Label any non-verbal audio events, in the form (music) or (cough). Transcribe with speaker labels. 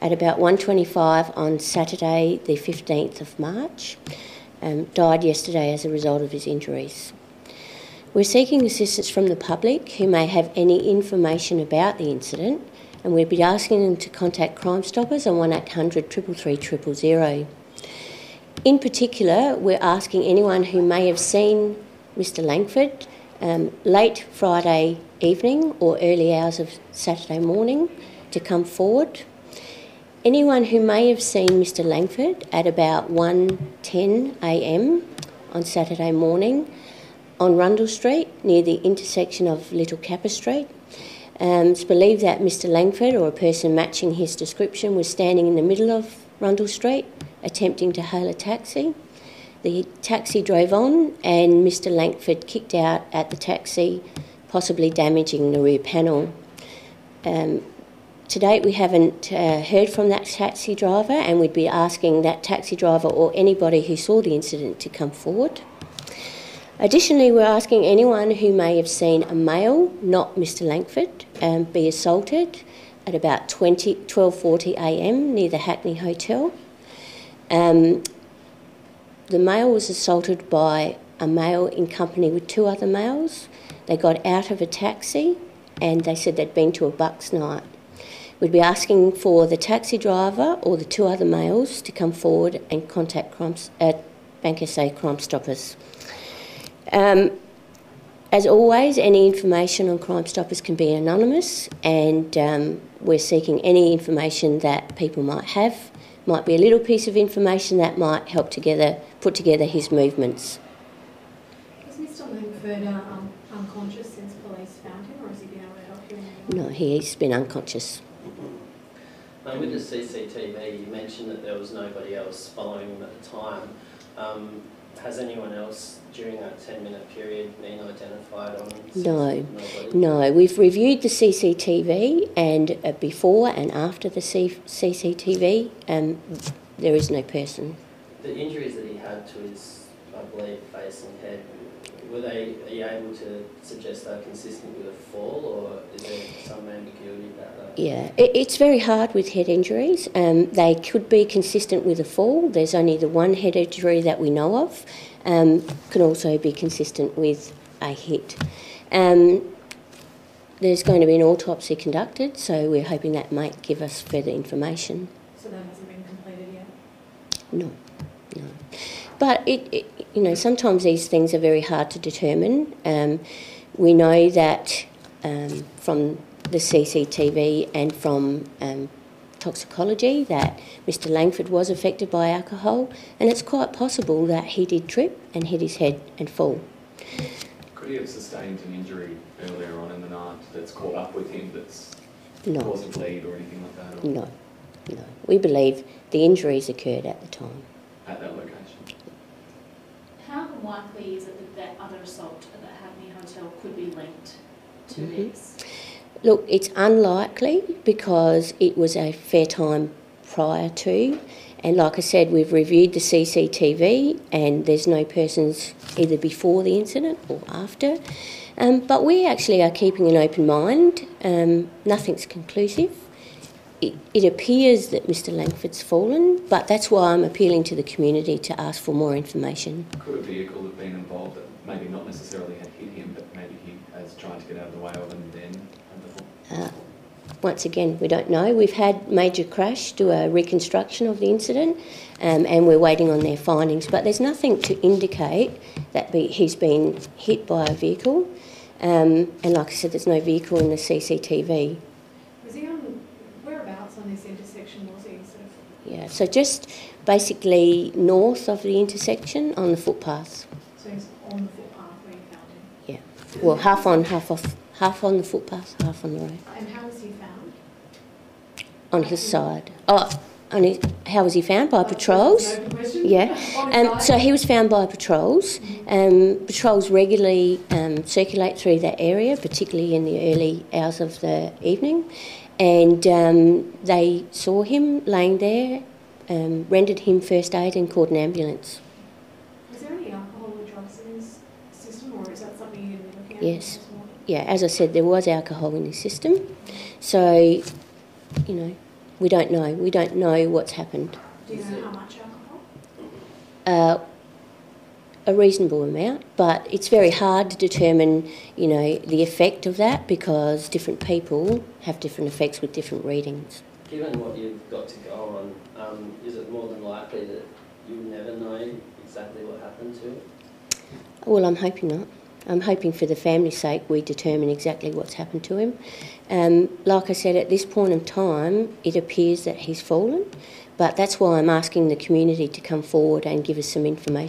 Speaker 1: at about 1.25 on Saturday the 15th of March. Um, died yesterday as a result of his injuries. We're seeking assistance from the public who may have any information about the incident and we'd be asking them to contact Crime Stoppers on 1800 333 000. In particular, we're asking anyone who may have seen Mr Langford um, late Friday evening or early hours of Saturday morning to come forward. Anyone who may have seen Mr Langford at about 1.10am on Saturday morning on Rundle Street near the intersection of Little Capper Street. Um, it's believed that Mr Langford or a person matching his description was standing in the middle of Rundle Street attempting to hail a taxi. The taxi drove on, and Mr. Langford kicked out at the taxi, possibly damaging the rear panel. Um, to date, we haven't uh, heard from that taxi driver, and we'd be asking that taxi driver or anybody who saw the incident to come forward. Additionally, we're asking anyone who may have seen a male, not Mr. Langford, um, be assaulted at about 20, 12.40am near the Hackney Hotel. Um, the male was assaulted by a male in company with two other males. They got out of a taxi and they said they'd been to a Bucks night. We'd be asking for the taxi driver or the two other males to come forward and contact crime, uh, Bank SA Crime Stoppers. Um, as always, any information on Crime Stoppers can be anonymous, and um, we're seeking any information that people might have might be a little piece of information that might help together put together his movements.
Speaker 2: Is Mr. Langford um, unconscious since police found him, or has he been able to help you?
Speaker 1: No, he's been unconscious.
Speaker 3: Um, with the CCTV, you mentioned that there was nobody else following him at the time. Um, has anyone else during that 10 minute period been identified on?
Speaker 1: No, no. We've reviewed the CCTV and uh, before and after the C- CCTV, um, there is no person.
Speaker 3: The injuries that he had to his, I believe, face and head, were they, are you able to suggest they're consistent with a fall or is there some ambiguity about that?
Speaker 1: Yeah, it, it's very hard with head injuries. Um, they could be consistent with a fall. There's only the one head injury that we know of. Um, can also be consistent with a hit. Um, there's going to be an autopsy conducted, so we're hoping that might give us further information.
Speaker 2: So that hasn't been completed yet?
Speaker 1: No, no. But it, it, you know, sometimes these things are very hard to determine. Um, we know that um, from the CCTV and from um, toxicology that Mr. Langford was affected by alcohol, and it's quite possible that he did trip and hit his head and fall.
Speaker 4: Could he have sustained an injury earlier on in the night that's caught up with him that's
Speaker 1: no.
Speaker 4: caused a bleed or anything like that? Or?
Speaker 1: No, no. We believe the injuries occurred at the time.
Speaker 4: At that location?
Speaker 5: How likely is it that that other assault at the Hackney Hotel could be linked to
Speaker 1: Mm-hmm.
Speaker 5: this?
Speaker 1: Look, it's unlikely because it was a fair time prior to, and like I said, we've reviewed the CCTV and there's no persons either before the incident or after. Um, but we actually are keeping an open mind. Um, nothing's conclusive. It, it appears that Mr. Langford's fallen, but that's why I'm appealing to the community to ask for more information.
Speaker 4: Could a vehicle have been involved that maybe not necessarily had hit him, but maybe he has tried to get out of the way of and then
Speaker 1: Uh, once again, we don't know. We've had Major Crash do a reconstruction of the incident um, and we're waiting on their findings, but there's nothing to indicate that be, he's been hit by a vehicle. Um, and like I said, there's no vehicle in the CCTV.
Speaker 2: Was he on, whereabouts on this intersection was he? Sort of,
Speaker 1: Yeah, so just basically north of the intersection on the footpath.
Speaker 2: so he's on the footpath where you found him?
Speaker 1: Yeah, well, half on, half off, half on the footpath, half on the road,
Speaker 2: And how was he found?
Speaker 1: on his side. Oh, on his, how was he found? By patrols?
Speaker 2: That's an open question.
Speaker 1: Yeah. (laughs) Um, so he was found by patrols. Um, patrols regularly um, circulate through that area, particularly in the early hours of the evening, and um, they saw him laying there, um, rendered him first aid, and called an ambulance.
Speaker 2: Was there any alcohol or drugs in his system, or is that something you're going to be looking at?
Speaker 1: Yes.
Speaker 2: This morning?
Speaker 1: Yeah, as I said, there was alcohol in his system, so you know We don't know. We don't know what's happened.
Speaker 2: Do you know how much alcohol?
Speaker 1: Uh, a reasonable amount, but it's very hard to determine, you know, the effect of that because different people have different effects with different readings.
Speaker 3: Given what you've got to go on, um, is it more than likely that you'll never know exactly what happened to it?
Speaker 1: Well, I'm hoping not. I'm hoping for the family's sake we determine exactly what's happened to him. Um, like I said, at this point in time, it appears that he's fallen, but that's why I'm asking the community to come forward and give us some information.